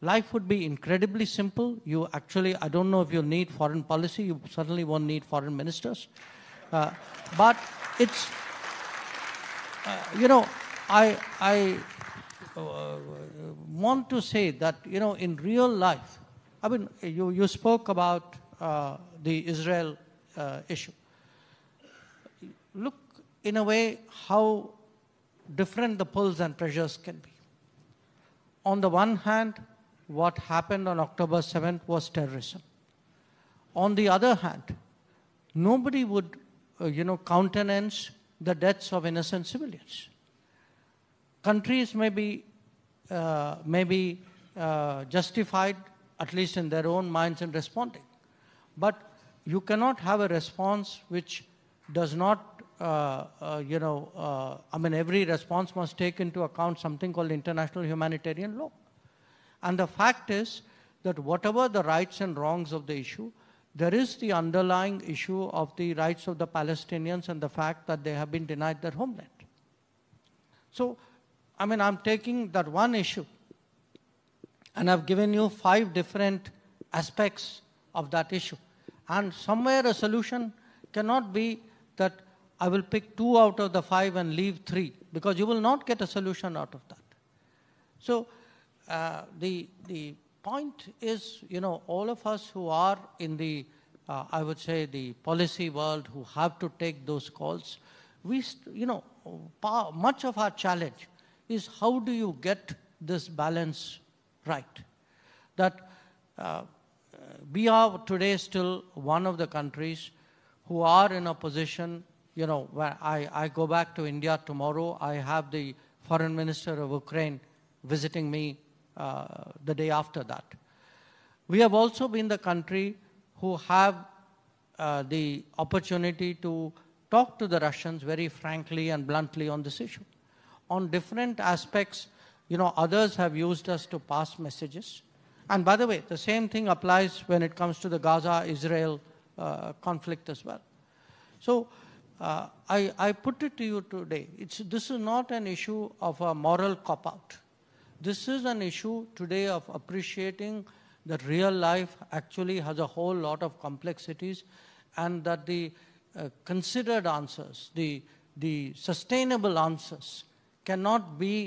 life would be incredibly simple. You actually, I don't know if you need foreign policy. You certainly won't need foreign ministers. Uh, but it's, uh, you know, I, I uh, want to say that, you know, in real life, I mean, you, you spoke about uh, the Israel uh, issue. Look, in a way, how different the pulls and pressures can be. On the one hand, what happened on October 7th was terrorism. On the other hand, nobody would, uh, you know, countenance the deaths of innocent civilians. Countries may be, uh, may be uh, justified, at least in their own minds, in responding. But you cannot have a response which does not, uh, uh, you know, uh, I mean, every response must take into account something called international humanitarian law. And the fact is that whatever the rights and wrongs of the issue, there is the underlying issue of the rights of the Palestinians and the fact that they have been denied their homeland. So, I mean, I'm taking that one issue and I've given you five different aspects of that issue. And somewhere a solution cannot be that I will pick two out of the five and leave three, because you will not get a solution out of that. So uh, the, the point is, you know, all of us who are in the, uh, I would say, the policy world, who have to take those calls, we, you know, much of our challenge is how do you get this balance right? That uh, we are today still one of the countries who are in a position, you know, where I, I go back to India tomorrow, I have the foreign minister of Ukraine visiting me uh, the day after that. We have also been the country who have uh, the opportunity to talk to the Russians very frankly and bluntly on this issue. On different aspects, you know, others have used us to pass messages. And by the way, the same thing applies when it comes to the Gaza-Israel uh, conflict as well. So uh, I, I, put it to you today, it's, this is not an issue of a moral cop-out. This is an issue today of appreciating that real life actually has a whole lot of complexities and that the uh, considered answers, the, the sustainable answers cannot be